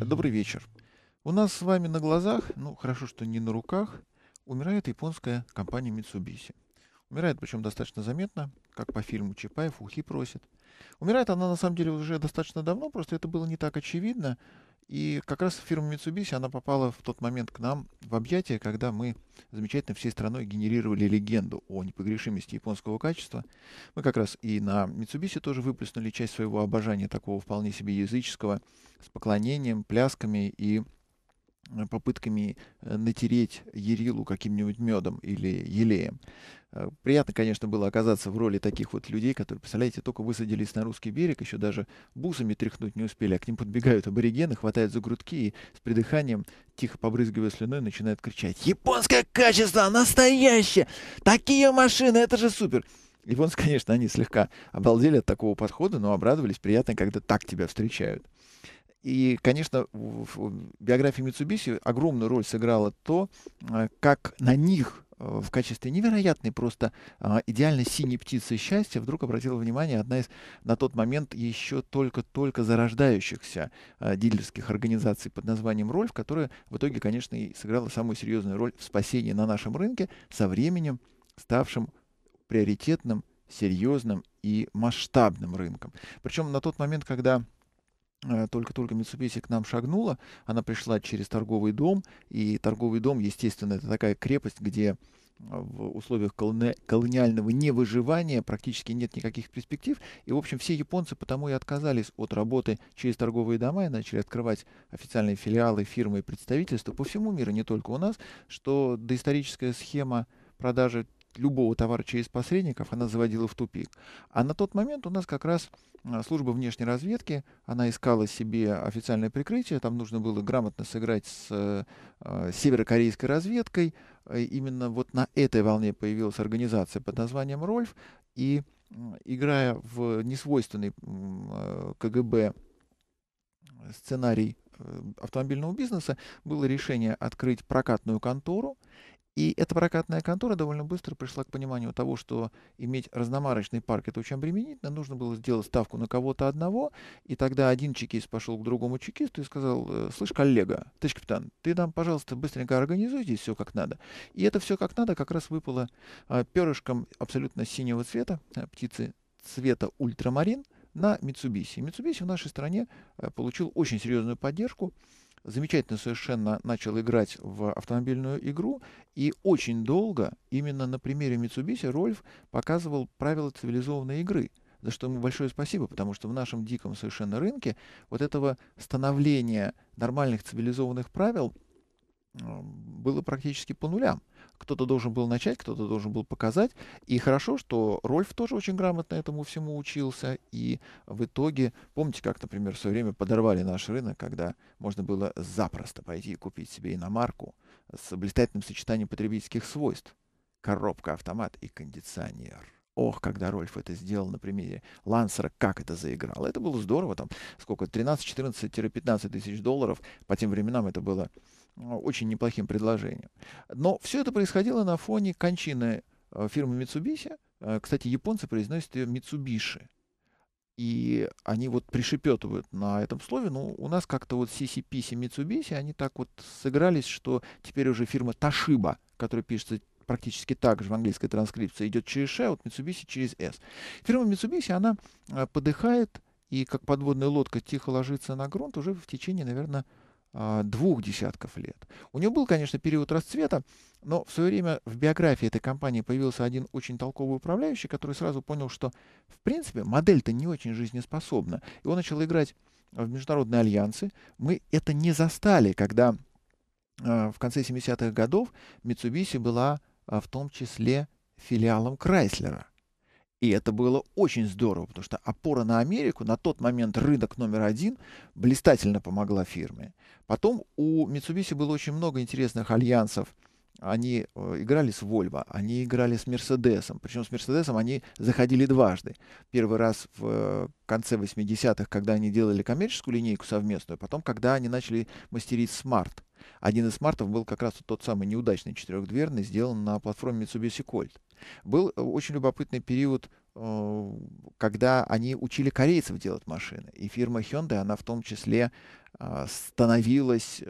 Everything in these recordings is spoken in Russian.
Добрый вечер. У нас с вами на глазах, ну хорошо, что не на руках, умирает японская компания Mitsubishi. Умирает, причем достаточно заметно, как по фильму Чапаев ухи просит. Умирает она на самом деле уже достаточно давно, просто это было не так очевидно. И как раз фирма Mitsubishi, она попала в тот момент к нам в объятия, когда мы замечательно всей страной генерировали легенду о непогрешимости японского качества. Мы как раз и на Mitsubishi тоже выплеснули часть своего обожания такого вполне себе языческого, с поклонением, плясками и попытками э, натереть Ерилу каким-нибудь медом или елеем. Э, приятно, конечно, было оказаться в роли таких вот людей, которые, представляете, только высадились на русский берег, еще даже бусами тряхнуть не успели, а к ним подбегают аборигены, хватают за грудки и с придыханием, тихо побрызгивая слюной, начинают кричать «Японское качество! Настоящее! Такие машины! Это же супер!» Японцы, конечно, они слегка обалдели от такого подхода, но обрадовались. Приятно, когда так тебя встречают. И, конечно, в биографии Mitsubishi огромную роль сыграло то, э, как на них э, в качестве невероятной просто а, идеально синей птицы счастья вдруг обратила внимание одна из на тот момент еще только-только зарождающихся а, дилерских организаций под названием «Рольф», которая в итоге, конечно, и сыграла самую серьезную роль в спасении на нашем рынке, со временем ставшим приоритетным, серьезным и масштабным рынком. Причем на тот момент, когда только-только Mitsubishi к нам шагнула, она пришла через торговый дом, и торговый дом, естественно, это такая крепость, где а, в условиях колони колониального невыживания практически нет никаких перспектив. И, в общем, все японцы потому и отказались от работы через торговые дома и начали открывать официальные филиалы, фирмы и представительства по всему миру, не только у нас, что доисторическая схема продажи любого товара через посредников, она заводила в тупик. А на тот момент у нас как раз а, служба внешней разведки, она искала себе официальное прикрытие, там нужно было грамотно сыграть с э, северокорейской разведкой. Именно вот на этой волне появилась организация под названием «Рольф», и играя в несвойственный э, КГБ сценарий э, автомобильного бизнеса, было решение открыть прокатную контору и эта прокатная контора довольно быстро пришла к пониманию того, что иметь разномарочный парк это очень обременительно, нужно было сделать ставку на кого-то одного, и тогда один чекист пошел к другому чекисту и сказал, «Э, слышь, коллега, товарищ капитан, ты нам, пожалуйста, быстренько организуй здесь все как надо. И это все как надо как раз выпало а, перышком абсолютно синего цвета, а, птицы цвета ультрамарин, на Mitsubishi. Mitsubishi в нашей стране а, получил очень серьезную поддержку замечательно совершенно начал играть в автомобильную игру, и очень долго именно на примере Mitsubishi Рольф показывал правила цивилизованной игры за что ему большое спасибо, потому что в нашем диком совершенно рынке вот этого становления нормальных цивилизованных правил было практически по нулям. Кто-то должен был начать, кто-то должен был показать. И хорошо, что Рольф тоже очень грамотно этому всему учился. И в итоге, помните, как, например, в свое время подорвали наш рынок, когда можно было запросто пойти и купить себе иномарку с блистательным сочетанием потребительских свойств. Коробка, автомат и кондиционер. Ох, когда Рольф это сделал на примере Лансера, как это заиграл. Это было здорово, там сколько, 13-14-15 тысяч долларов. По тем временам это было очень неплохим предложением. Но все это происходило на фоне кончины э, фирмы Mitsubishi. Э, кстати, японцы произносят ее Mitsubishi. И они вот пришепетывают на этом слове. Ну, у нас как-то вот CCP, Mitsubishi, они так вот сыгрались, что теперь уже фирма Toshiba, которая пишется практически так же в английской транскрипции, идет через Ш, а вот Mitsubishi через S. Фирма Mitsubishi, она э, подыхает и как подводная лодка тихо ложится на грунт уже в течение, наверное, двух десятков лет. У него был, конечно, период расцвета, но в свое время в биографии этой компании появился один очень толковый управляющий, который сразу понял, что, в принципе, модель-то не очень жизнеспособна. И он начал играть в международные альянсы. Мы это не застали, когда э, в конце 70-х годов Mitsubishi была э, в том числе филиалом Крайслера. И это было очень здорово, потому что опора на Америку, на тот момент рынок номер один, блистательно помогла фирме. Потом у Mitsubishi было очень много интересных альянсов. Они э, играли с Volvo, они играли с Мерседесом. Причем с Мерседесом они заходили дважды. Первый раз в э, конце 80-х, когда они делали коммерческую линейку совместную, потом, когда они начали мастерить Smart. Один из смартов был как раз тот самый неудачный четырехдверный, сделан на платформе Mitsubishi Colt. Был э, очень любопытный период когда они учили корейцев делать машины. И фирма Hyundai, она в том числе становилась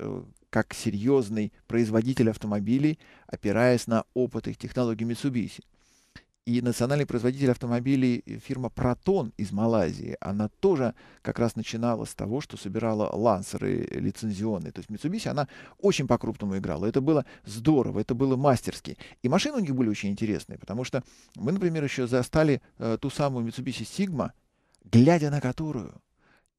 как серьезный производитель автомобилей, опираясь на опыт их технологий Mitsubishi. И национальный производитель автомобилей э, фирма Proton из Малайзии, она тоже как раз начинала с того, что собирала лансеры лицензионные. То есть Mitsubishi, она очень по-крупному играла. Это было здорово, это было мастерски. И машины у них были очень интересные, потому что мы, например, еще застали э, ту самую Mitsubishi Sigma, глядя на которую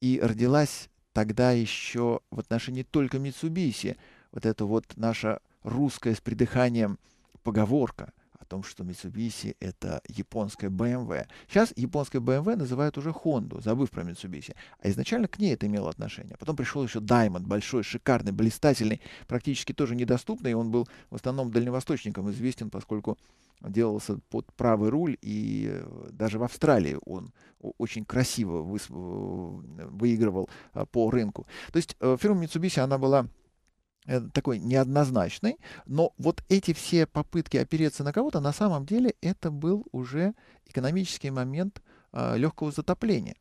и родилась тогда еще в отношении только Mitsubishi вот это вот наша русская с придыханием поговорка – том, что Mitsubishi — это японская BMW. Сейчас японская BMW называют уже Honda, забыв про Mitsubishi. А изначально к ней это имело отношение. Потом пришел еще Diamond, большой, шикарный, блистательный, практически тоже недоступный. Он был в основном дальневосточником известен, поскольку делался под правый руль, и э, даже в Австралии он очень красиво выигрывал а, по рынку. То есть э, фирма Mitsubishi, она была Э, такой неоднозначный, но вот эти все попытки опереться на кого-то, на самом деле это был уже экономический момент э, легкого затопления.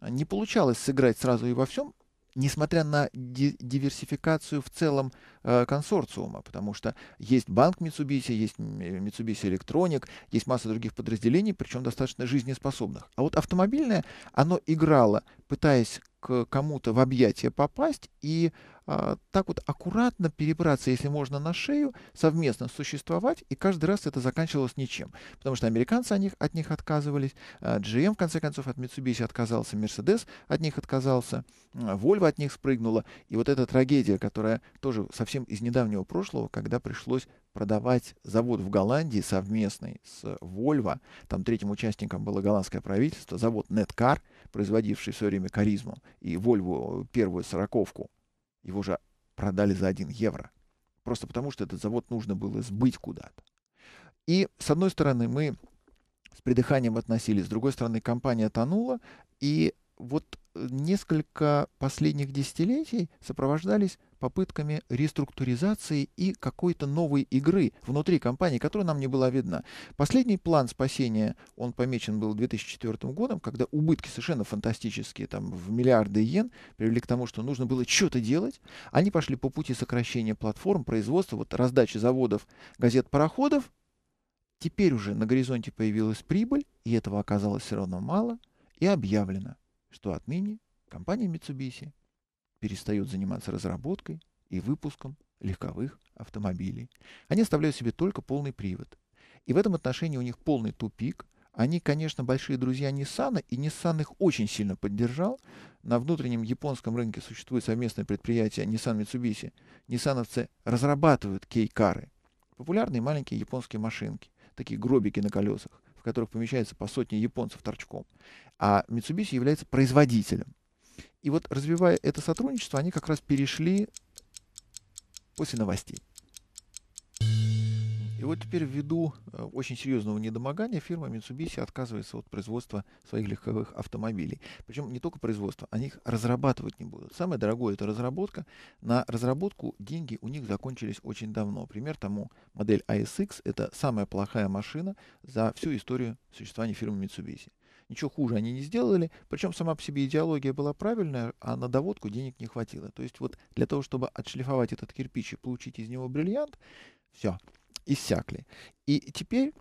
Не получалось сыграть сразу и во всем, несмотря на диверсификацию в целом э, консорциума, потому что есть банк Mitsubishi, есть Mitsubishi Electronic, есть масса других подразделений, причем достаточно жизнеспособных. А вот автомобильное, оно играло, пытаясь к кому-то в объятия попасть и а, так вот аккуратно перебраться, если можно, на шею, совместно существовать, и каждый раз это заканчивалось ничем. Потому что американцы от них, от них отказывались, а, GM, в конце концов, от Mitsubishi отказался, Mercedes от них отказался, а, Volvo от них спрыгнула. И вот эта трагедия, которая тоже совсем из недавнего прошлого, когда пришлось продавать завод в Голландии совместный с Volvo, там третьим участником было голландское правительство, завод Netcar, производивший в свое время Каризму, и Volvo первую сороковку, его же продали за 1 евро. Просто потому, что этот завод нужно было сбыть куда-то. И, с одной стороны, мы с придыханием относились, с другой стороны, компания тонула, и вот несколько последних десятилетий сопровождались попытками реструктуризации и какой-то новой игры внутри компании, которая нам не была видна. Последний план спасения, он помечен был 2004 годом, когда убытки совершенно фантастические, там в миллиарды йен, привели к тому, что нужно было что-то делать. Они пошли по пути сокращения платформ, производства, вот раздачи заводов, газет, пароходов. Теперь уже на горизонте появилась прибыль, и этого оказалось все равно мало, и объявлено, что отныне компания Mitsubishi перестает заниматься разработкой и выпуском легковых автомобилей. Они оставляют себе только полный привод. И в этом отношении у них полный тупик. Они, конечно, большие друзья Nissan, и Nissan их очень сильно поддержал. На внутреннем японском рынке существует совместное предприятие Nissan Mitsubishi. Ниссановцы разрабатывают кей-кары. Популярные маленькие японские машинки, такие гробики на колесах в которых помещается по сотне японцев торчком. А Mitsubishi является производителем. И вот развивая это сотрудничество, они как раз перешли после новостей. И вот теперь ввиду э, очень серьезного недомогания фирма Mitsubishi отказывается от производства своих легковых автомобилей. Причем не только производства, они их разрабатывать не будут. Самое дорогое это разработка. На разработку деньги у них закончились очень давно. Пример тому модель ASX это самая плохая машина за всю историю существования фирмы Mitsubishi. Ничего хуже они не сделали, причем сама по себе идеология была правильная, а на доводку денег не хватило. То есть вот для того, чтобы отшлифовать этот кирпич и получить из него бриллиант, все, иссякли. И теперь,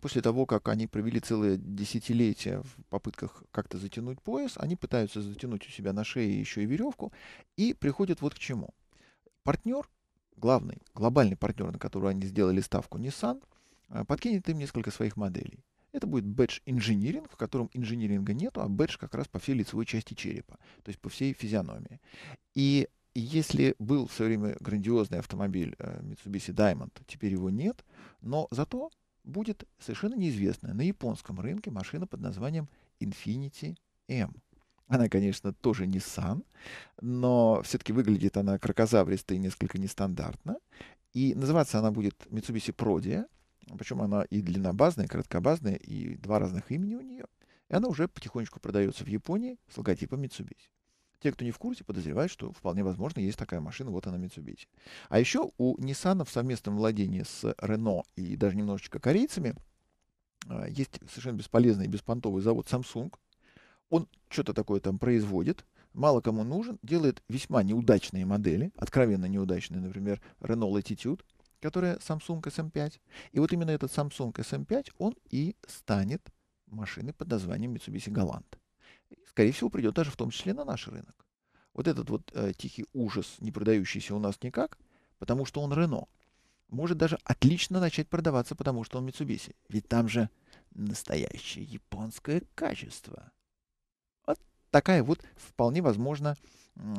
после того, как они провели целое десятилетие в попытках как-то затянуть пояс, они пытаются затянуть у себя на шее еще и веревку, и приходят вот к чему. Партнер, главный, глобальный партнер, на которого они сделали ставку, Nissan, э, подкинет им несколько своих моделей. Это будет бэдж инжиниринг, в котором инжиниринга нету, а бэдж как раз по всей лицевой части черепа, то есть по всей физиономии. И если был в свое время грандиозный автомобиль э, Mitsubishi Diamond, теперь его нет, но зато будет совершенно неизвестная на японском рынке машина под названием Infiniti M. Она, конечно, тоже Nissan, но все-таки выглядит она кракозавристо и несколько нестандартно. И называться она будет Mitsubishi Prodia, причем она и длиннобазная, и краткобазная, и два разных имени у нее. И она уже потихонечку продается в Японии с логотипом Mitsubishi. Те, кто не в курсе, подозревают, что вполне возможно есть такая машина, вот она Mitsubishi. А еще у Nissan в совместном владении с Renault и даже немножечко корейцами а, есть совершенно бесполезный беспонтовый завод Samsung. Он что-то такое там производит, мало кому нужен, делает весьма неудачные модели, откровенно неудачные, например, Renault Latitude, которая Samsung SM5. И вот именно этот Samsung SM5, он и станет машиной под названием Mitsubishi Galant. скорее всего, придет даже в том числе на наш рынок. Вот этот вот э, тихий ужас, не продающийся у нас никак, потому что он Renault, может даже отлично начать продаваться, потому что он Mitsubishi. Ведь там же настоящее японское качество. Такая вот вполне возможно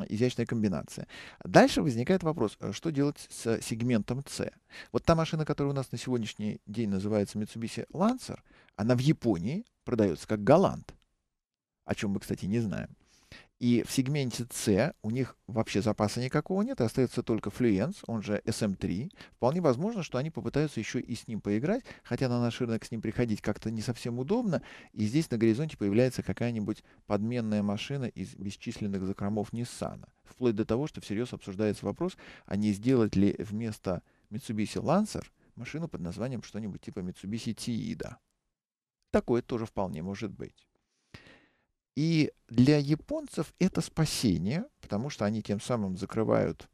изящная комбинация. Дальше возникает вопрос, э, что делать с сегментом C. Вот та машина, которая у нас на сегодняшний день называется Mitsubishi Lancer, она в Японии продается как Галант, о чем мы, кстати, не знаем. И в сегменте C у них вообще запаса никакого нет, остается только Fluence, он же SM3. Вполне возможно, что они попытаются еще и с ним поиграть, хотя на наш рынок с ним приходить как-то не совсем удобно. И здесь на горизонте появляется какая-нибудь подменная машина из бесчисленных закромов Nissan. Вплоть до того, что всерьез обсуждается вопрос, а не сделать ли вместо Mitsubishi Lancer машину под названием что-нибудь типа Mitsubishi Tiida. Такое тоже вполне может быть. И для японцев это спасение, потому что они тем самым закрывают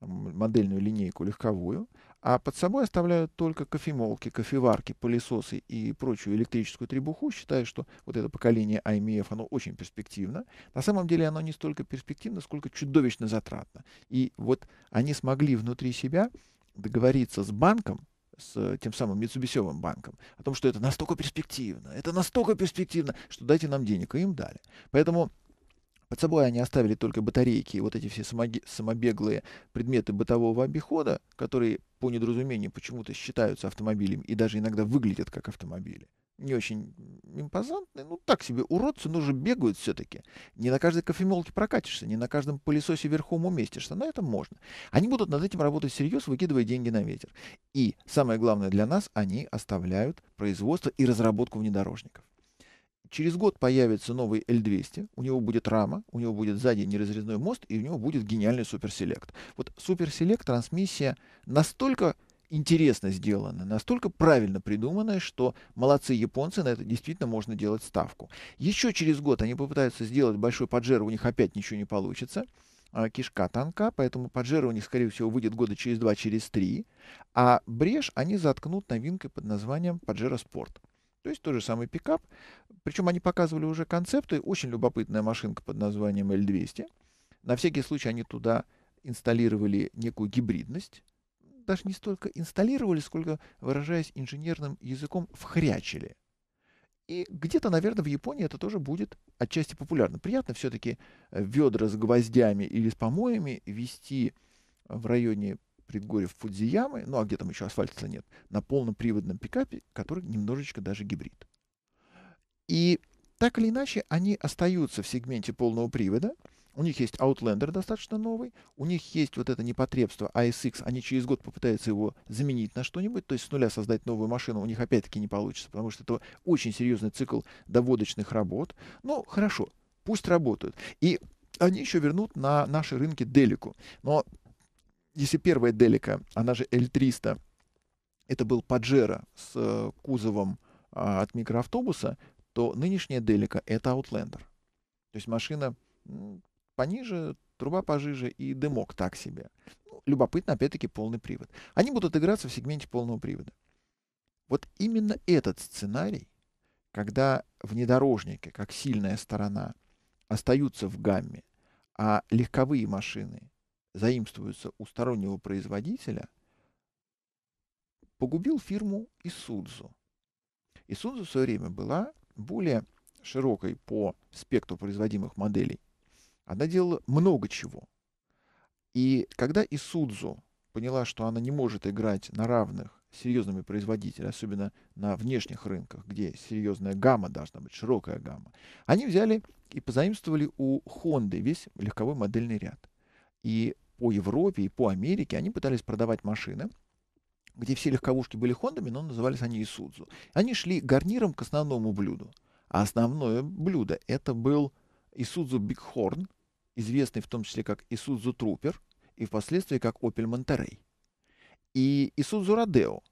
модельную линейку легковую, а под собой оставляют только кофемолки, кофеварки, пылесосы и прочую электрическую требуху, считая, что вот это поколение IMF, оно очень перспективно. На самом деле оно не столько перспективно, сколько чудовищно затратно. И вот они смогли внутри себя договориться с банком, с тем самым Митсубисевым банком о том, что это настолько перспективно, это настолько перспективно, что дайте нам денег, и им дали. Поэтому под собой они оставили только батарейки и вот эти все самобеглые предметы бытового обихода, которые по недоразумению почему-то считаются автомобилями и даже иногда выглядят как автомобили не очень импозантные, ну так себе уродцы, но же бегают все-таки. Не на каждой кофемолке прокатишься, не на каждом пылесосе верхом уместишься, но это можно. Они будут над этим работать всерьез, выкидывая деньги на ветер. И самое главное для нас, они оставляют производство и разработку внедорожников. Через год появится новый L200, у него будет рама, у него будет сзади неразрезной мост, и у него будет гениальный суперселект. Вот суперселект, трансмиссия настолько интересно сделано, настолько правильно придуманное, что молодцы японцы, на это действительно можно делать ставку. Еще через год они попытаются сделать большой поджер, у них опять ничего не получится. А, кишка тонка, поэтому поджера у них, скорее всего, выйдет года через два, через три. А брешь они заткнут новинкой под названием Pajero Sport. То есть тот же самый пикап. Причем они показывали уже концепты. Очень любопытная машинка под названием L200. На всякий случай они туда инсталлировали некую гибридность даже не столько инсталлировали, сколько, выражаясь инженерным языком, вхрячили. И где-то, наверное, в Японии это тоже будет отчасти популярно. Приятно все-таки э, ведра с гвоздями или с помоями вести в районе предгорьев Фудзиямы, ну а где там еще асфальта нет, на полном приводном пикапе, который немножечко даже гибрид. И так или иначе, они остаются в сегменте полного привода, у них есть Outlander достаточно новый, у них есть вот это непотребство ASX, они через год попытаются его заменить на что-нибудь, то есть с нуля создать новую машину, у них опять-таки не получится, потому что это очень серьезный цикл доводочных работ. Ну, хорошо, пусть работают. И они еще вернут на наши рынки Делику. Но если первая Делика, она же L300, это был Паджеро с э, кузовом а, от микроавтобуса, то нынешняя Делика — это Outlander. То есть машина пониже, труба пожиже и дымок так себе. Ну, любопытно, опять-таки, полный привод. Они будут играться в сегменте полного привода. Вот именно этот сценарий, когда внедорожники, как сильная сторона, остаются в гамме, а легковые машины заимствуются у стороннего производителя, погубил фирму Исудзу. Исудзу в свое время была более широкой по спектру производимых моделей она делала много чего. И когда Исудзу поняла, что она не может играть на равных с серьезными производителями, особенно на внешних рынках, где серьезная гамма должна быть, широкая гамма, они взяли и позаимствовали у Honda весь легковой модельный ряд. И по Европе, и по Америке они пытались продавать машины, где все легковушки были Хондами, но назывались они Исудзу. Они шли гарниром к основному блюду. А основное блюдо это был Исудзу Бигхорн, известный в том числе как Исудзу Трупер и впоследствии как Opel Monterey. И Исудзу Родео,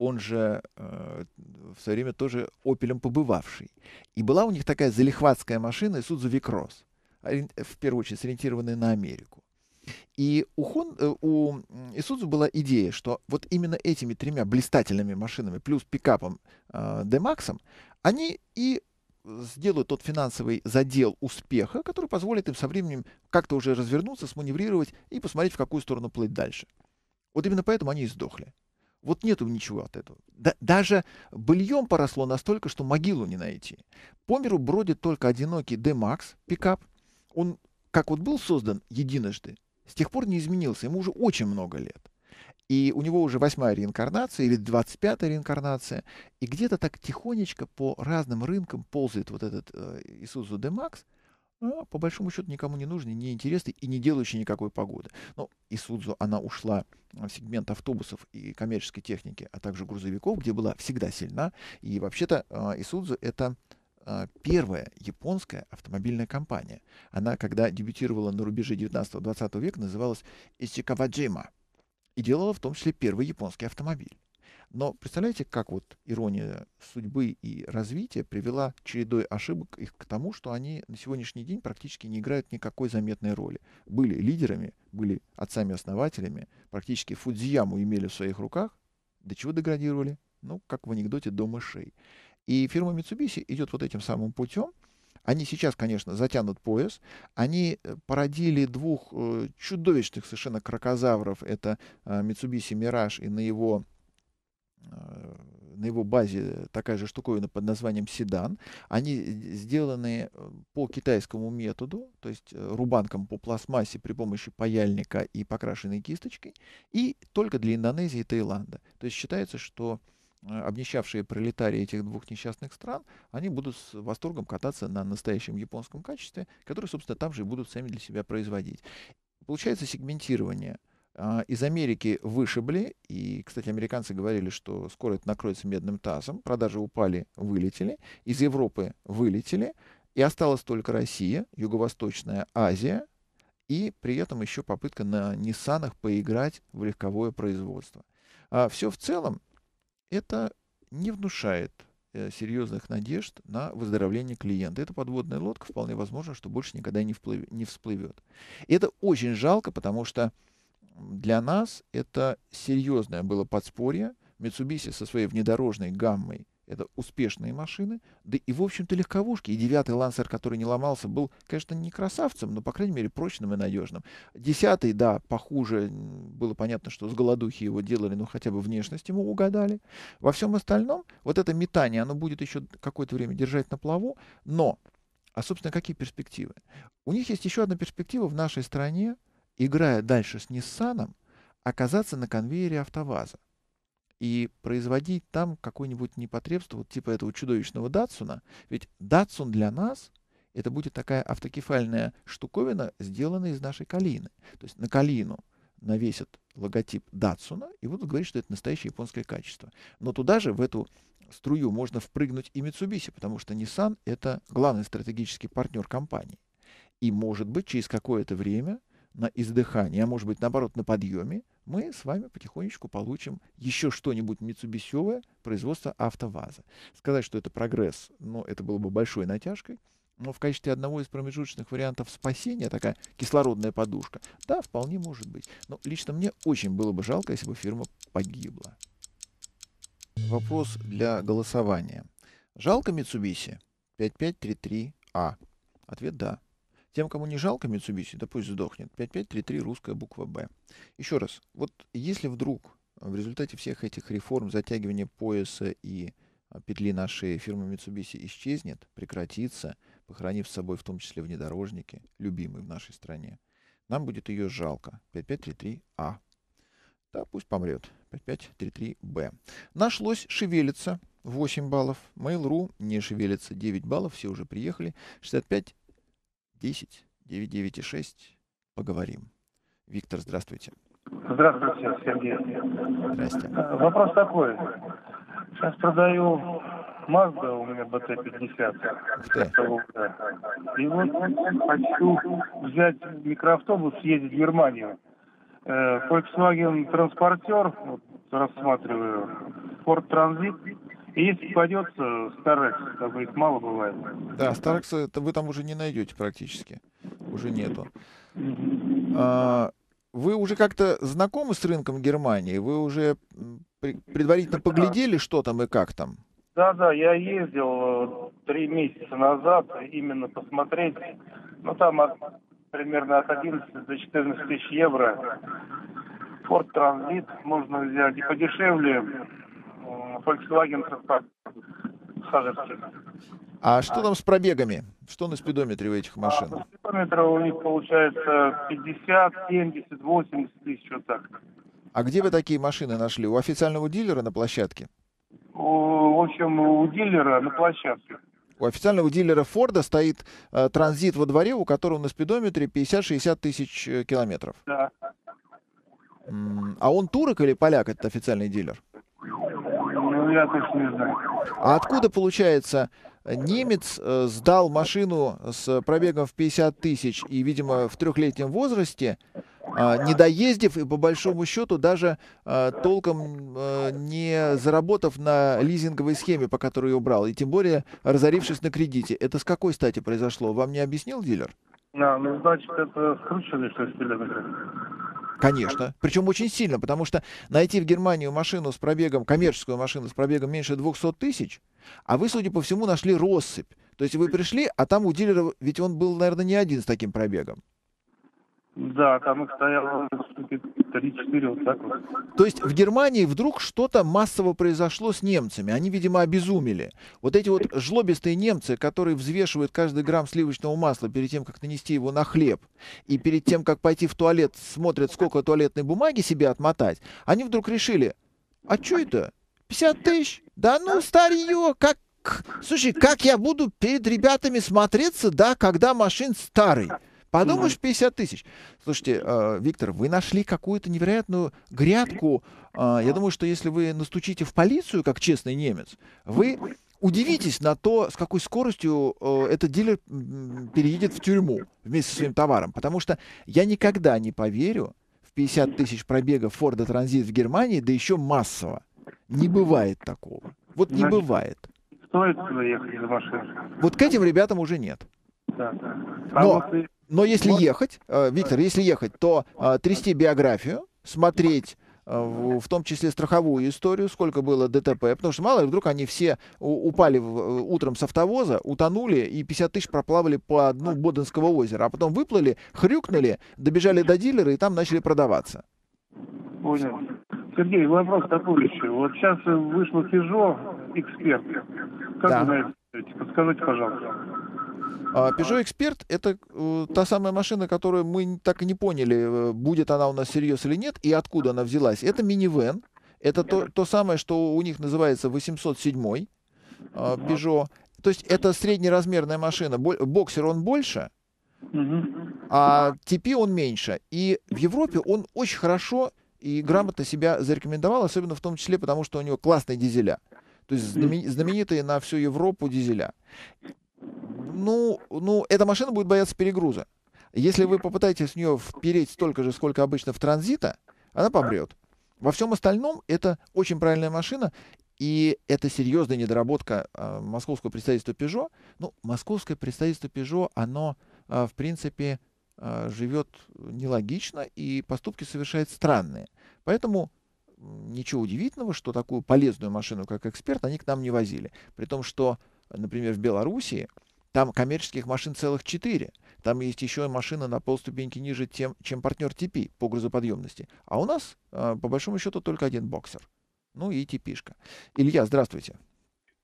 он же э, в свое время тоже «Опелем» побывавший. И была у них такая залихватская машина Isuzu Викрос, в первую очередь сориентированная на Америку. И у, Хон, э, у Isuzu была идея, что вот именно этими тремя блистательными машинами плюс пикапом э, они и сделают тот финансовый задел успеха, который позволит им со временем как-то уже развернуться, сманеврировать и посмотреть, в какую сторону плыть дальше. Вот именно поэтому они и сдохли. Вот нету ничего от этого. Да, даже быльем поросло настолько, что могилу не найти. По миру бродит только одинокий D-Max пикап. Он, как вот был создан единожды, с тех пор не изменился. Ему уже очень много лет. И у него уже восьмая реинкарнация или двадцать пятая реинкарнация. И где-то так тихонечко по разным рынкам ползает вот этот э, Isuzu D-Max – а, по большому счету никому не нужный, не интересный и не делающий никакой погоды. Но Исудзу, она ушла в сегмент автобусов и коммерческой техники, а также грузовиков, где была всегда сильна. И вообще-то а, Исудзу это а, первая японская автомобильная компания. Она, когда дебютировала на рубеже 19-20 века, называлась Исикаваджима и делала в том числе первый японский автомобиль. Но представляете, как вот ирония судьбы и развития привела чередой ошибок их к тому, что они на сегодняшний день практически не играют никакой заметной роли. Были лидерами, были отцами-основателями, практически Фудзияму имели в своих руках. До чего деградировали? Ну, как в анекдоте до мышей. И фирма Mitsubishi идет вот этим самым путем. Они сейчас, конечно, затянут пояс. Они э, породили двух э, чудовищных совершенно крокозавров. Это э, Mitsubishi Mirage и на его Э, на его базе такая же штуковина под названием седан. Они сделаны э, по китайскому методу, то есть э, рубанком по пластмассе при помощи паяльника и покрашенной кисточкой, и только для Индонезии и Таиланда. То есть считается, что обнищавшие пролетарии этих двух несчастных стран, они будут с восторгом кататься на настоящем японском качестве, которое, собственно, там же и будут сами для себя производить. Получается сегментирование – а, из Америки вышибли, и, кстати, американцы говорили, что скоро это накроется медным тазом, продажи упали, вылетели, из Европы вылетели, и осталась только Россия, Юго-Восточная Азия, и при этом еще попытка на Ниссанах поиграть в легковое производство. А все в целом это не внушает э, серьезных надежд на выздоровление клиента. Это подводная лодка, вполне возможно, что больше никогда не, вплыв, не всплывет. И это очень жалко, потому что для нас это серьезное было подспорье. Mitsubishi со своей внедорожной гаммой это успешные машины, да и, в общем-то, легковушки. И девятый Лансер, который не ломался, был, конечно, не красавцем, но, по крайней мере, прочным и надежным. Десятый, да, похуже, было понятно, что с голодухи его делали, но хотя бы внешность ему угадали. Во всем остальном, вот это метание, оно будет еще какое-то время держать на плаву, но, а, собственно, какие перспективы? У них есть еще одна перспектива в нашей стране, играя дальше с Ниссаном, оказаться на конвейере АвтоВАЗа и производить там какое-нибудь непотребство, вот типа этого чудовищного Датсуна. Ведь Датсун для нас это будет такая автокефальная штуковина, сделанная из нашей калины. То есть на калину навесят логотип Датсуна и будут говорить, что это настоящее японское качество. Но туда же, в эту струю, можно впрыгнуть и Mitsubishi, потому что Nissan — это главный стратегический партнер компании. И, может быть, через какое-то время на издыхании, а может быть, наоборот, на подъеме, мы с вами потихонечку получим еще что-нибудь митсубисевое производство АвтоВАЗа. Сказать, что это прогресс, ну, это было бы большой натяжкой, но в качестве одного из промежуточных вариантов спасения, такая кислородная подушка, да, вполне может быть. Но лично мне очень было бы жалко, если бы фирма погибла. Вопрос для голосования. Жалко Mitsubishi 5533А? Ответ «да». Тем, кому не жалко Mitsubishi, да пусть сдохнет. 5533 русская буква «Б». Еще раз, вот если вдруг в результате всех этих реформ, затягивания пояса и а, петли нашей фирмы Mitsubishi исчезнет, прекратится, похоронив с собой в том числе внедорожники, любимые в нашей стране, нам будет ее жалко. 5533А. Да, пусть помрет. 5533Б. Нашлось шевелится 8 баллов. Mail.ru не шевелится 9 баллов, все уже приехали. 65 10 99,6. Поговорим. Виктор, здравствуйте. Здравствуйте, Сергей. Здрасте. Э, вопрос такой. Сейчас продаю Mazda, у меня BT-50. И вот хочу взять микроавтобус, съездить в Германию. Э, Volkswagen транспортер, вот, рассматриваю, Ford Transit. И если попадется Старекс, как бы их мало бывает. Да, Старекса это вы там уже не найдете практически. Уже нету. А, вы уже как-то знакомы с рынком Германии? Вы уже предварительно поглядели, что там и как там? Да, да, я ездил э, три месяца назад именно посмотреть. Ну, там от, примерно от 11 до 14 тысяч евро. Ford Transit можно взять и подешевле Volkswagen. А что там с пробегами? Что на спидометре у этих машин? А, на спидометре у них получается 50, 70, 80 тысяч, вот так. А где вы такие машины нашли? У официального дилера на площадке? У, в общем, у дилера на площадке. У официального дилера Форда стоит э, транзит во дворе, у которого на спидометре 50-60 тысяч э, километров. Да. А он турок или поляк, этот официальный дилер? Я точно не знаю. А откуда, получается, немец э, сдал машину с пробегом в 50 тысяч и, видимо, в трехлетнем возрасте, э, не доездив и, по большому счету, даже э, толком э, не заработав на лизинговой схеме, по которой ее брал, и тем более разорившись на кредите. Это с какой стати произошло? Вам не объяснил дилер? А, ну, значит, это скрученный, что ли, Конечно. Причем очень сильно, потому что найти в Германию машину с пробегом, коммерческую машину с пробегом меньше 200 тысяч, а вы, судя по всему, нашли россыпь. То есть вы пришли, а там у дилера, ведь он был, наверное, не один с таким пробегом. Да, там их стояло 3-4 вот так вот. То есть в Германии вдруг что-то массово произошло с немцами. Они, видимо, обезумели. Вот эти вот жлобистые немцы, которые взвешивают каждый грамм сливочного масла перед тем, как нанести его на хлеб, и перед тем, как пойти в туалет, смотрят, сколько туалетной бумаги себе отмотать, они вдруг решили, а что это? 50 тысяч? Да ну, старье, как Слушай, как я буду перед ребятами смотреться, да, когда машин старый? Подумаешь, 50 тысяч. Слушайте, э, Виктор, вы нашли какую-то невероятную грядку. Э, я думаю, что если вы настучите в полицию, как честный немец, вы удивитесь на то, с какой скоростью э, этот дилер переедет в тюрьму вместе со своим товаром. Потому что я никогда не поверю в 50 тысяч пробегов Форда Транзит в Германии, да еще массово. Не бывает такого. Вот не бывает. Стоит сюда ехать за машиной? Вот к этим ребятам уже нет. Да. А Но вот но если ехать, э, Виктор, если ехать, то э, трясти биографию, смотреть э, в том числе страховую историю, сколько было ДТП, потому что мало ли вдруг они все упали утром с автовоза, утонули и 50 тысяч проплавали по дну Боденского озера, а потом выплыли, хрюкнули, добежали до дилера и там начали продаваться. Понял. Сергей, вопрос такой еще. Вот сейчас вышло Peugeot эксперт. Как да. вы на это Подскажите, пожалуйста. А Peugeot Expert — это э, та самая машина, которую мы так и не поняли, э, будет она у нас всерьез или нет, и откуда она взялась. Это минивэн. Это то, то самое, что у них называется 807 э, Peugeot. То есть это среднеразмерная машина. Боксер он больше, а TP он меньше. И в Европе он очень хорошо и грамотно себя зарекомендовал, особенно в том числе потому, что у него классные дизеля. То есть знаменитые на всю Европу дизеля ну, ну, эта машина будет бояться перегруза. Если вы попытаетесь в нее впереть столько же, сколько обычно в транзита, она помрет. Во всем остальном это очень правильная машина, и это серьезная недоработка э, московского представительства Peugeot. Ну, московское представительство Peugeot, оно, э, в принципе, э, живет нелогично и поступки совершает странные. Поэтому ничего удивительного, что такую полезную машину, как эксперт, они к нам не возили. При том, что, например, в Белоруссии там коммерческих машин целых четыре. Там есть еще машина на полступеньки ниже, тем, чем партнер TP по грузоподъемности. А у нас, а, по большому счету, только один боксер. Ну и типишка. Илья, здравствуйте.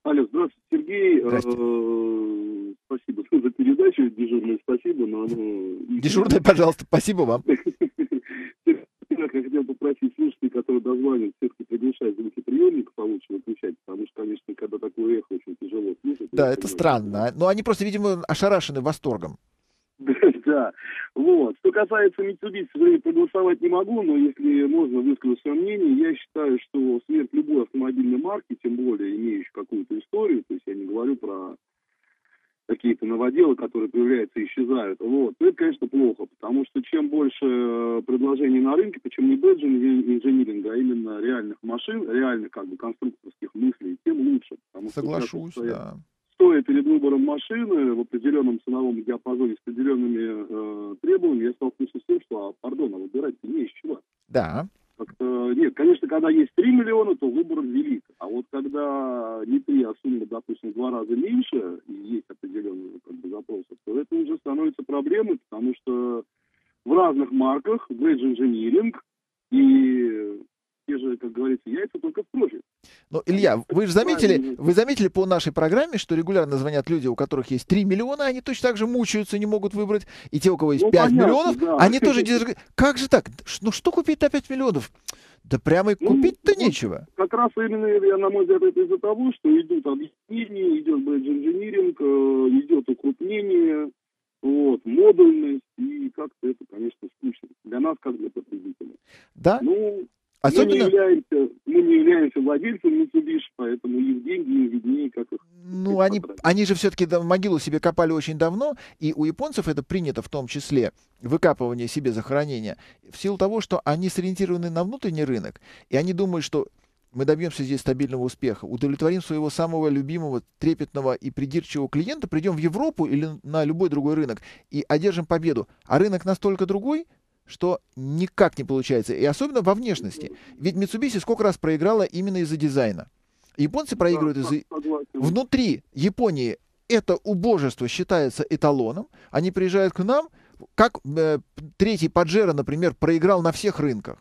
Алло, здравствуйте, Сергей. Здравствуйте. Э, спасибо за передачу. Дежурное спасибо, но оно... Дежурное, пожалуйста, спасибо вам. я попросить слушателей, которые дозвонят, все-таки приглашать звукоприемник получше выключать, потому что, конечно, когда такое эхо, очень тяжело слушать. Да, это странно. Но они просто, видимо, ошарашены восторгом. Да, вот. Что касается Mitsubishi, время проголосовать не могу, но если можно высказать свое мнение, я считаю, что смерть любой автомобильной марки, тем более имеющей какую-то историю, то есть я не говорю про какие-то новоделы, которые появляются и исчезают. Вот. это, конечно, плохо, потому что чем больше э, предложений на рынке, почему не бэджи инжиниринга, а именно реальных машин, реальных как бы конструкторских мыслей, тем лучше. Потому Соглашусь, что да. Стоя перед выбором машины в определенном ценовом диапазоне с определенными э, требованиями, я столкнулся с тем, что, а, пардон, а выбирать не из чего. Да. Как-то, нет, конечно, когда есть 3 миллиона, то выбор велик. А вот когда не 3, а сумма, допустим, в два раза меньше, и есть определенные как бы, запросы, то это уже становится проблемой, потому что в разных марках, Wedge Engineering и те же, как говорится, яйца только в профиль. Но, Илья, вы же заметили, вы заметили по нашей программе, что регулярно звонят люди, у которых есть 3 миллиона, они точно так же мучаются, не могут выбрать. И те, у кого есть ну, 5 понятно, миллионов, да. они тоже держат. Как же так? Ну что купить на 5 миллионов? Да прямо и ну, купить-то ну, нечего. Как раз именно, я, на мой взгляд, это из-за того, что идут объяснения, идет бэдж-инжиниринг, э, идет укрупнение, вот, модульность, и как-то это, конечно, скучно. Для нас, как для потребителя. Да? Ну, Особенно... Мы, не являемся, мы не являемся владельцем Mitsubishi, поэтому их деньги им виднее, как их... Ну, они, они же все-таки могилу себе копали очень давно, и у японцев это принято в том числе, выкапывание себе захоронения, в силу того, что они сориентированы на внутренний рынок, и они думают, что мы добьемся здесь стабильного успеха, удовлетворим своего самого любимого, трепетного и придирчивого клиента, придем в Европу или на любой другой рынок и одержим победу. А рынок настолько другой, что никак не получается, и особенно во внешности. Ведь Mitsubishi сколько раз проиграла именно из-за дизайна. Японцы проигрывают из-за... Внутри Японии это убожество считается эталоном. Они приезжают к нам, как э, третий Паджеро, например, проиграл на всех рынках.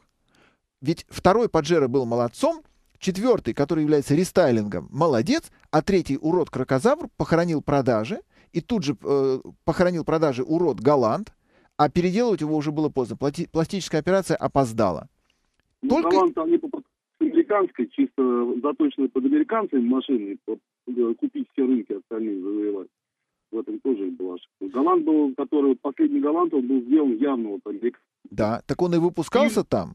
Ведь второй Паджеро был молодцом, четвертый, который является рестайлингом, молодец, а третий урод Крокозавр похоронил продажи, и тут же э, похоронил продажи урод Голланд, а переделывать его уже было поздно. Плати, пластическая операция опоздала. Ну, Только... Талант они по американской, чисто заточенной под американцами машины, под, э, купить все рынки остальные завоевать. В этом тоже была ошибка. Голланд был, который, последний Голланд, он был сделан явно вот американцем. Да, так он и выпускался и... там.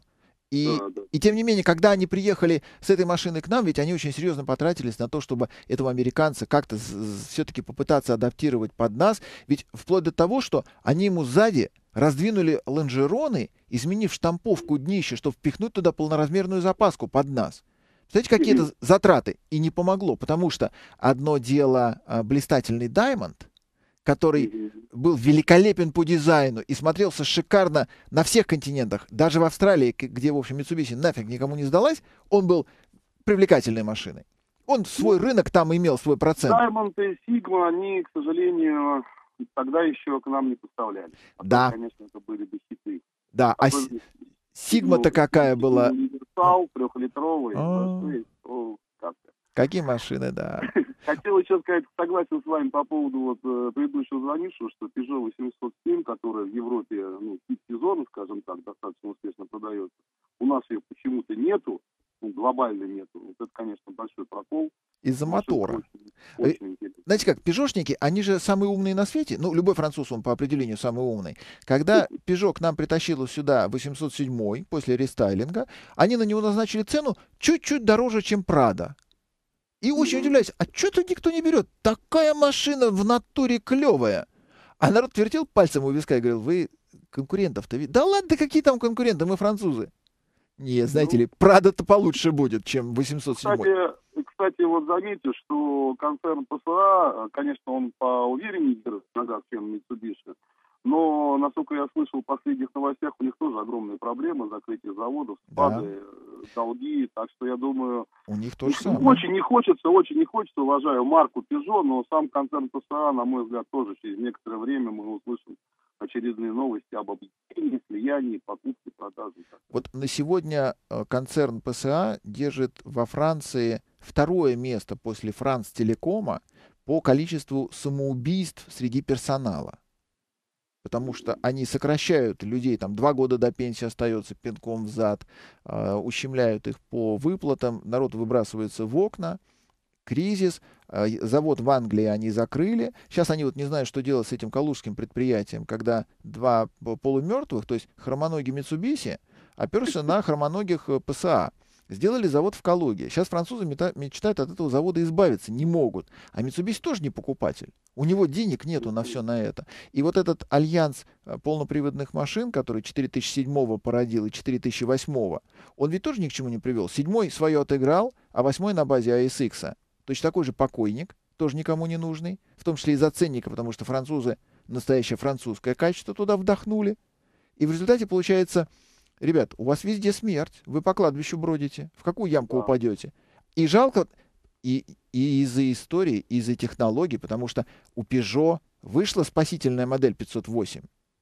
И, да, да. и тем не менее, когда они приехали с этой машиной к нам, ведь они очень серьезно потратились на то, чтобы этого американца как-то все-таки попытаться адаптировать под нас. Ведь вплоть до того, что они ему сзади раздвинули лонжероны, изменив штамповку днища, чтобы впихнуть туда полноразмерную запаску под нас. Знаете, какие это затраты? И не помогло, потому что одно дело а, блистательный Diamond, который был великолепен по дизайну и смотрелся шикарно на всех континентах, даже в Австралии, где, в общем, Mitsubishi нафиг никому не сдалась, он был привлекательной машиной. Он свой ну, рынок там имел свой процент. Diamond и Sigma, они, к сожалению, тогда еще к нам не поставляли. А да. То, конечно, это были бы хиты. Да, а Сигма-то какая была? Универсал, трехлитровый, Какие машины, да. Хотел еще сказать, согласен с вами по поводу вот э, предыдущего звонившего, что Peugeot 807, которая в Европе, ну, сезона, скажем так, достаточно успешно продается, у нас ее почему-то нету, ну, глобально нету. Вот это, конечно, большой прокол. Из-за мотора. Очень, очень Знаете как, пежошники, они же самые умные на свете. Ну, любой француз, он по определению самый умный. Когда Peugeot к нам притащил сюда 807 после рестайлинга, они на него назначили цену чуть-чуть дороже, чем Прада. И очень удивляюсь, а что-то никто не берет? Такая машина в натуре клевая. А народ вертел пальцем у виска и говорил, вы конкурентов-то видите? Да ладно, какие там конкуренты, мы французы. Не, знаете ну, ли, Прада-то получше будет, чем 807. Кстати, кстати, вот заметьте, что концерн ПСА, конечно, он поувереннее держит ногах, чем Mitsubishi. Но, насколько я слышал в последних новостях, у них тоже огромные проблемы, закрытие заводов, спады, да. Э, долги. Так что я думаю, у них тоже самое. очень не хочется, очень не хочется, уважаю марку Peugeot, но сам концерн ПСА, на мой взгляд, тоже через некоторое время мы услышим очередные новости об объединении, слиянии, покупке, продаже. Вот на сегодня э, концерн ПСА держит во Франции второе место после Франц Телекома по количеству самоубийств среди персонала потому что они сокращают людей, там два года до пенсии остается пинком в зад, э, ущемляют их по выплатам, народ выбрасывается в окна, кризис, э, завод в Англии они закрыли, сейчас они вот не знают, что делать с этим калужским предприятием, когда два полумертвых, то есть хромоногий Митсубиси, оперся на хромоногих э, ПСА. Сделали завод в Калуге. Сейчас французы мечтают от этого завода избавиться, не могут. А Mitsubishi тоже не покупатель. У него денег нету на все на это. И вот этот альянс э, полноприводных машин, который 4007 породил и 4008, он ведь тоже ни к чему не привел. Седьмой свое отыграл, а восьмой на базе ASX. Точно такой же покойник, тоже никому не нужный, в том числе из-за ценника, потому что французы настоящее французское качество туда вдохнули. И в результате получается Ребят, у вас везде смерть. Вы по кладбищу бродите. В какую ямку да. упадете? И жалко и, и из-за истории, и из-за технологий, потому что у Peugeot вышла спасительная модель 508,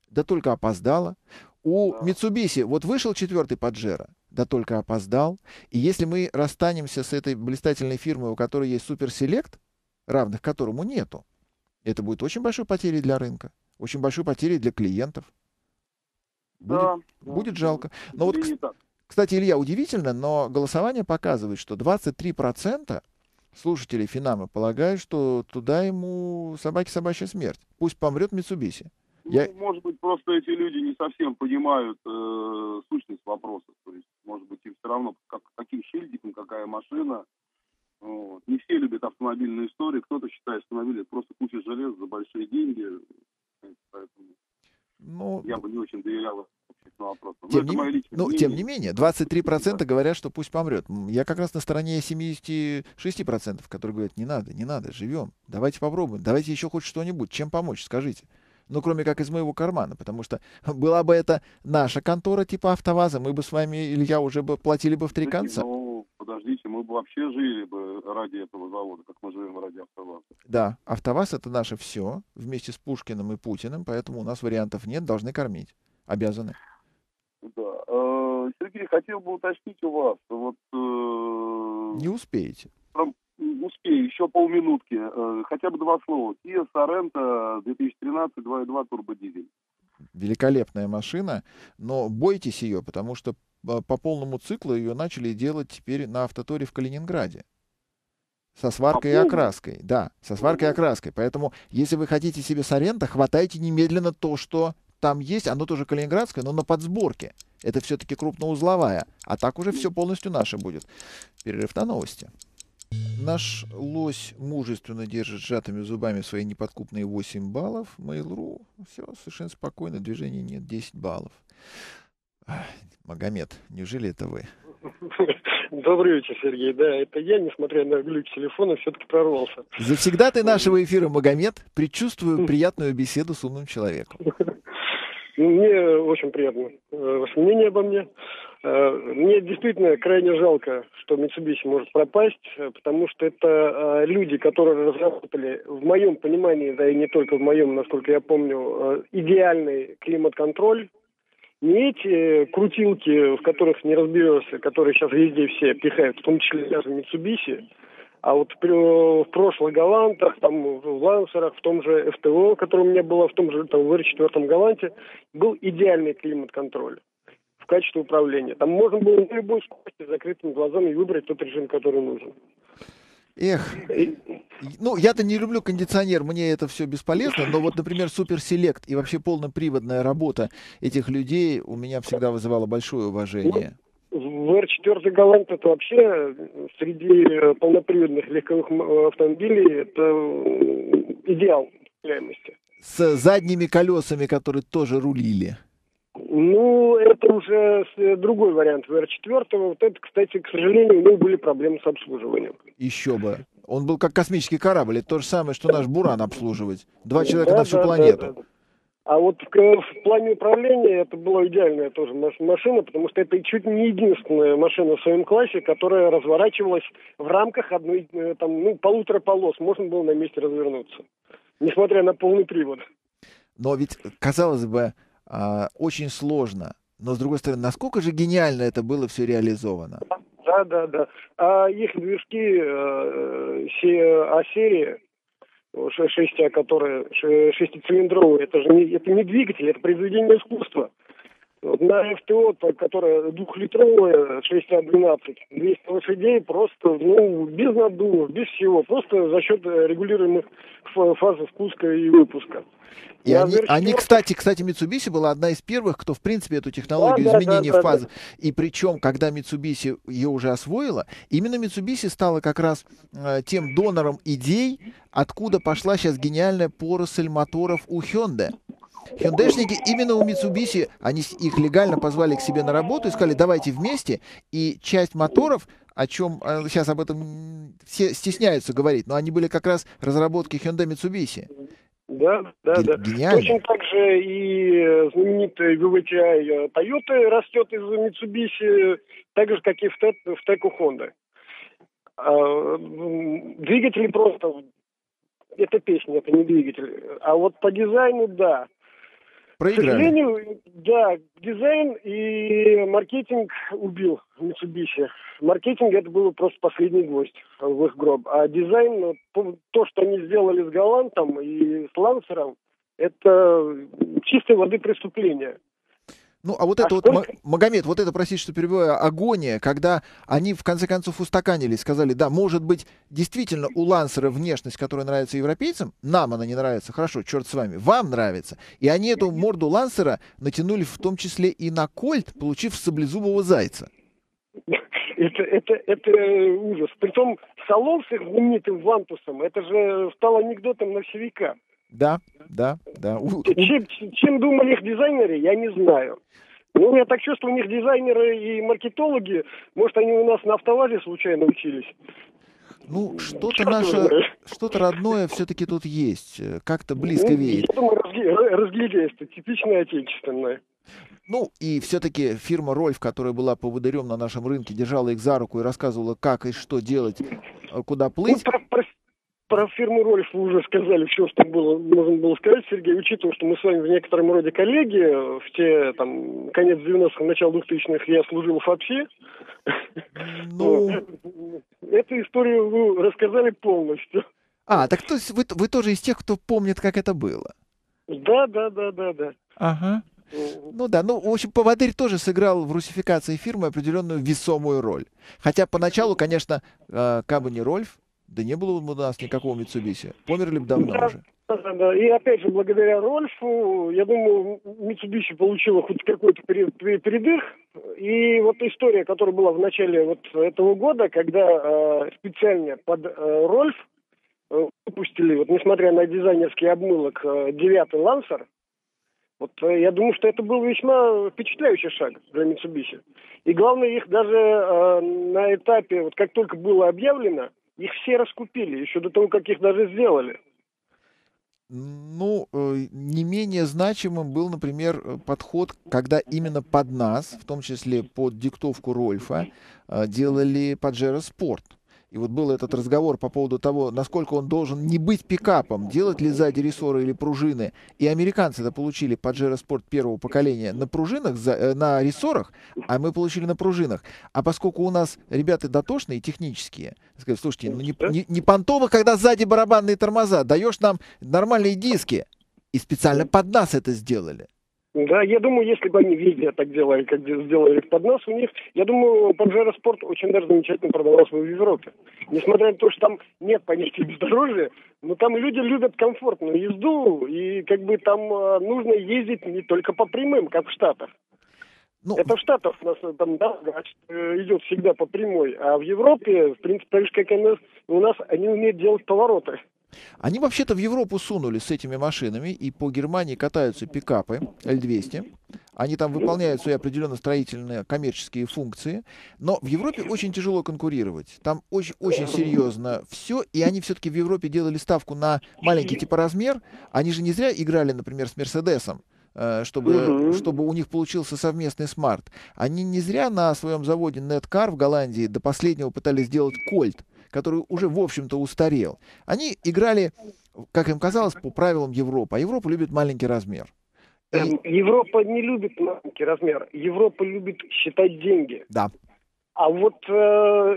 да только опоздала. У да. Mitsubishi вот вышел четвертый Паджеро, да только опоздал. И если мы расстанемся с этой блистательной фирмой, у которой есть суперселект, равных которому нету, это будет очень большой потерей для рынка, очень большой потерей для клиентов. Будет, да, будет да, жалко. Но вот, кстати, Илья, удивительно, но голосование показывает, что 23% слушателей Финама полагают, что туда ему собаки собачья смерть. Пусть помрет Митсубиси. Ну, Я... Может быть, просто эти люди не совсем понимают э, сущность вопроса. То есть, может быть, им все равно, как, каким шильдиком, какая машина. Вот. Не все любят автомобильные истории. Кто-то считает автомобиль это просто куча железа за большие деньги. Поэтому ну, я бы не очень доверял вопросу. Тем, не, ну, тем не менее, 23% говорят, что пусть помрет. Я как раз на стороне 76%, которые говорят, не надо, не надо, живем. Давайте попробуем, давайте еще хоть что-нибудь. Чем помочь, скажите. Ну, кроме как из моего кармана, потому что была бы это наша контора типа АвтоВАЗа, мы бы с вами, Илья, уже бы платили бы в три конца. Ну, подождите, мы бы вообще жили бы ради этого завода, как мы живем ради АвтоВАЗа. Да, АвтоВАЗ это наше все, вместе с Пушкиным и Путиным, поэтому у нас вариантов нет, должны кормить, обязаны. Да. Э, Сергей, хотел бы уточнить у вас, вот... Э, Не успеете. Успею, еще полминутки. Э, хотя бы два слова. Kia Sorento 2013 2.2 турбодизель. Великолепная машина, но бойтесь ее, потому что по полному циклу ее начали делать теперь на автоторе в Калининграде. Со сваркой и окраской. Да, со сваркой и окраской. Поэтому, если вы хотите себе Сорента, хватайте немедленно то, что там есть, оно тоже калининградское, но на подсборке. Это все-таки крупноузловая. А так уже все полностью наше будет. Перерыв на новости. Наш лось мужественно держит сжатыми зубами свои неподкупные 8 баллов. Mail.ru все совершенно спокойно, движений нет, 10 баллов. Магомед, неужели это вы? Добрый вечер, Сергей. Да, это я, несмотря на глюк телефона, все-таки прорвался. Завсегда ты нашего эфира, Магомед. Предчувствую приятную беседу с умным человеком. Мне очень приятно э, ваше мнение обо мне. Э, мне действительно крайне жалко, что Mitsubishi может пропасть, э, потому что это люди, которые разработали, в моем понимании, да и не только в моем, насколько я помню, идеальный климат-контроль. Не эти крутилки, в которых не разберешься, которые сейчас везде все пихают, в том числе даже Mitsubishi, а вот в прошлых Галантах, там, в Лансерах, в том же ФТО, который у меня было, в том же там, в Р-4 Галанте, был идеальный климат-контроль в качестве управления. Там можно было на любой скорости закрытыми глазами выбрать тот режим, который нужен. Эх, ну я-то не люблю кондиционер, мне это все бесполезно, но вот, например, суперселект и вообще полноприводная работа этих людей у меня всегда вызывала большое уважение. ВР-4 Галант это вообще среди полноприводных легковых автомобилей это идеал реальности. С задними колесами, которые тоже рулили. Ну, это уже другой вариант ВР-4. Вот это, кстати, к сожалению, у него были проблемы с обслуживанием. Еще бы. Он был как космический корабль. Это то же самое, что наш Буран обслуживать. Два человека да, на всю да, планету. Да, да. А вот в, в плане управления это была идеальная тоже машина, потому что это чуть не единственная машина в своем классе, которая разворачивалась в рамках одной, э, там, ну, полутора полос. Можно было на месте развернуться, несмотря на полный привод. Но ведь, казалось бы, а, очень сложно. Но, с другой стороны, насколько же гениально это было все реализовано? Да, да, да. А их движки, э, А-серии, шестя, которые шестицилиндровые, это же не, это не двигатель, это произведение искусства. На ФТО, которая двухлитровая, 6А12, 200 лошадей, просто, ну, без наддувов, без всего, просто за счет регулируемых фазы спуска и выпуска. И они, они, кстати, кстати, Mitsubishi была одна из первых, кто, в принципе, эту технологию да, изменения да, да, фазы. Да. И причем, когда Mitsubishi ее уже освоила, именно Mitsubishi стала как раз э, тем донором идей, откуда пошла сейчас гениальная поросль моторов у Hyundai. Хендешники именно у Mitsubishi, они их легально позвали к себе на работу и сказали, давайте вместе. И часть моторов, о чем сейчас э, об этом все стесняются говорить, но они были как раз разработки Hyundai Mitsubishi. Да, да, да. Гениально. Точно так же и знаменитый VVTI Toyota растет из Mitsubishi, так же, как и в, Тек, в Теку Honda. А, двигатели просто... Это песня, это не двигатель. А вот по дизайну, да. Проиграли. К сожалению, да, дизайн и маркетинг убил Mitsubishi. Маркетинг это был просто последний гвоздь в их гроб. А дизайн, ну, то, что они сделали с Галантом и с Лансером, это чистой воды преступление. Ну, а вот а это вот. Магомед, вот это, простите, что перебиваю, агония, когда они в конце концов устаканились, сказали, да, может быть, действительно у Лансера внешность, которая нравится европейцам, нам она не нравится, хорошо, черт с вами, вам нравится. И они эту морду Лансера натянули в том числе и на кольт, получив саблезубого зайца. Это, это, это ужас. Притом салон с их знаменитым вантусом, это же стало анекдотом на все века. Да, да, да. Чем, чем думали их дизайнеры, я не знаю. Ну, я так чувствую, у них дизайнеры и маркетологи, может, они у нас на автовазе случайно учились. Ну, что-то наше, что-то родное все-таки тут есть. Как-то близко ну, веет. Я думаю, разгильдейство, типичное отечественное. Ну, и все-таки фирма Рольф, которая была поводырем на нашем рынке, держала их за руку и рассказывала, как и что делать, э, куда плыть. Ну, про, про, фирму Рольф вы уже сказали все, что было, можно было сказать, Сергей, учитывая, что мы с вами в некотором роде коллеги, в те, там, конец 90-х, начало 2000-х я служил в ФАПСе. Ну... Эту историю вы рассказали полностью. А, так то есть вы, вы тоже из тех, кто помнит, как это было? Да, да, да, да, да. Ага. Ну да, ну, в общем, поводырь тоже сыграл в русификации фирмы определенную весомую роль. Хотя поначалу, конечно, э, как бы не Рольф, да не было у нас никакого Митсубиси. Померли бы давно да, уже. Да, да. И опять же, благодаря Рольфу, я думаю, Митсубиси получила хоть какой-то передых. И вот история, которая была в начале вот этого года, когда э, специально под э, Рольф э, выпустили, вот несмотря на дизайнерский обмылок, э, девятый Лансер, вот э, я думаю, что это был весьма впечатляющий шаг для Mitsubishi. И главное, их даже э, на этапе, вот как только было объявлено, их все раскупили, еще до того, как их даже сделали. Ну, э, не менее значимым был, например, э, подход, когда именно под нас, в том числе под диктовку Рольфа, э, делали Pajero Sport. И вот был этот разговор по поводу того, насколько он должен не быть пикапом, делать ли сзади рессоры или пружины. И американцы это получили Pajero Sport первого поколения на пружинах, э, на рессорах, а мы получили на пружинах. А поскольку у нас ребята дотошные, технические, сказать, слушайте, ну не, не, не понтово, когда сзади барабанные тормоза, даешь нам нормальные диски. И специально под нас это сделали. Да, я думаю, если бы они везде так делали, как сделали под нас у них, я думаю, Pajero Sport очень даже замечательно продавался бы в Европе. Несмотря на то, что там нет понятия бездорожья, но там люди любят комфортную езду, и как бы там э, нужно ездить не только по прямым, как в Штатах. Ну, Это в Штатах у нас э, там да, э, идет всегда по прямой, а в Европе, в принципе, так же, как и у нас они умеют делать повороты. Они вообще-то в Европу сунули с этими машинами, и по Германии катаются пикапы L200. Они там выполняют свои определенно строительные коммерческие функции. Но в Европе очень тяжело конкурировать. Там очень, очень серьезно все. И они все-таки в Европе делали ставку на маленький типоразмер. Они же не зря играли, например, с Мерседесом э, чтобы, угу. чтобы у них получился совместный смарт. Они не зря на своем заводе Netcar в Голландии до последнего пытались сделать Кольт который уже, в общем-то, устарел. Они играли, как им казалось, по правилам Европы. А Европа любит маленький размер. И... Эм, Европа не любит маленький размер. Европа любит считать деньги. Да. А вот, э,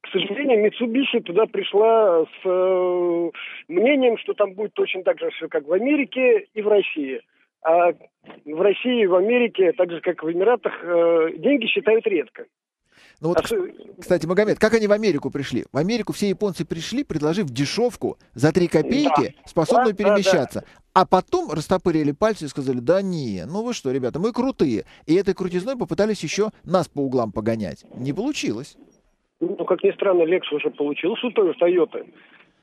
к сожалению, Mitsubishi туда пришла с э, мнением, что там будет точно так же все, как в Америке и в России. А в России, в Америке, так же как в Эмиратах, э, деньги считают редко. Ну вот, кстати, Магомед, как они в Америку пришли? В Америку все японцы пришли, предложив дешевку за 3 копейки, да. способную да, перемещаться. Да, да. А потом растопырили пальцы и сказали, да не, ну вы что, ребята, мы крутые. И этой крутизной попытались еще нас по углам погонять. Не получилось. Ну, как ни странно, Лекс уже получился у той Тойоты.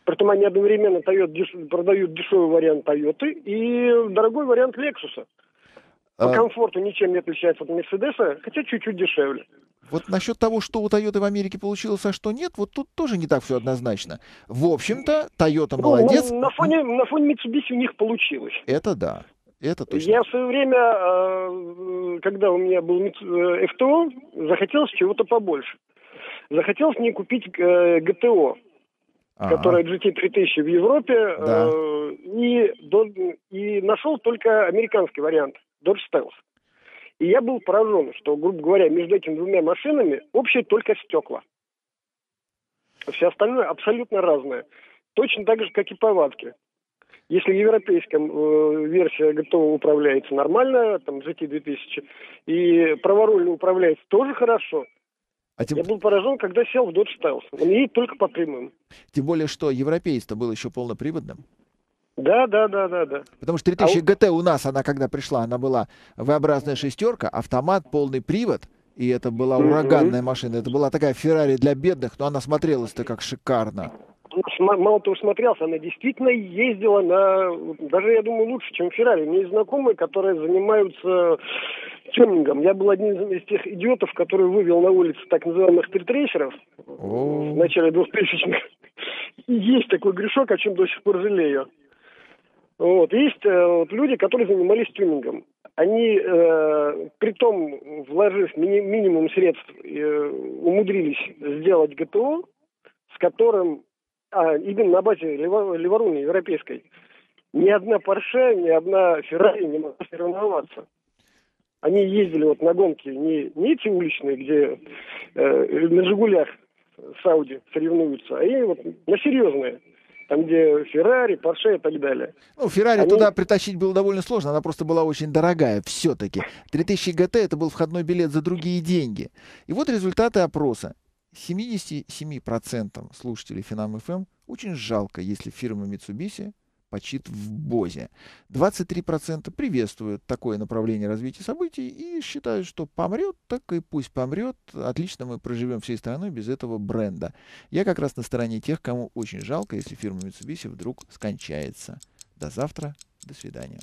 Притом они одновременно Toyota деш... продают дешевый вариант Тойоты и дорогой вариант Лексуса. По а... комфорту ничем не отличается от Мерседеса, хотя чуть-чуть дешевле. Вот насчет того, что у Toyota в Америке получилось, а что нет, вот тут тоже не так все однозначно. В общем-то, Toyota ну, молодец. На, на, фоне, на фоне Mitsubishi у них получилось. Это да. Это точно. Я в свое время, э, когда у меня был ФТО, э, захотелось чего-то побольше. Захотелось мне купить э, ГТО, ага. которая GT3000 в Европе, да. и, и нашел только американский вариант, Dodge Stealth. И я был поражен, что, грубо говоря, между этими двумя машинами общее только стекла. Все остальное абсолютно разное. Точно так же, как и повадки. Если европейская э, версия готова управляется нормально, там GT2000, и праворульно управляется тоже хорошо, а тем... Я был поражен, когда сел в Dodge Styles. Он едет только по прямым. Тем более, что европейец-то был еще полноприводным. Да, да, да, да, да. Потому что 3000 а GT у нас, она когда пришла, она была V-образная шестерка, автомат, полный привод, и это была ураганная mm-hmm. машина. Это была такая Феррари для бедных, но она смотрелась-то как шикарно. Мало того, смотрелся, она действительно ездила на, даже, я думаю, лучше, чем Феррари. У меня есть знакомые, которые занимаются тюнингом. Я был одним из тех идиотов, который вывел на улице так называемых стритрейсеров в начале 2000-х. И есть такой грешок, о чем до сих пор жалею. Вот. Есть э, вот, люди, которые занимались тюнингом. Они, э, при том, вложив мини- минимум средств, э, умудрились сделать ГТО, с которым, а, именно на базе Леворуни европейской, ни одна Порше, ни одна Феррари не могла соревноваться. Они ездили вот на гонки не, не эти уличные, где э, на «Жигулях» с Ауди соревнуются, а и вот на серьезные там, где Феррари, Порше и так далее. Ну, Феррари Они... туда притащить было довольно сложно, она просто была очень дорогая все-таки. 3000 ГТ это был входной билет за другие деньги. И вот результаты опроса. 77% слушателей Финам ФМ очень жалко, если фирма Mitsubishi почит в Бозе. 23% приветствуют такое направление развития событий и считают, что помрет, так и пусть помрет. Отлично мы проживем всей страной без этого бренда. Я как раз на стороне тех, кому очень жалко, если фирма Mitsubishi вдруг скончается. До завтра. До свидания.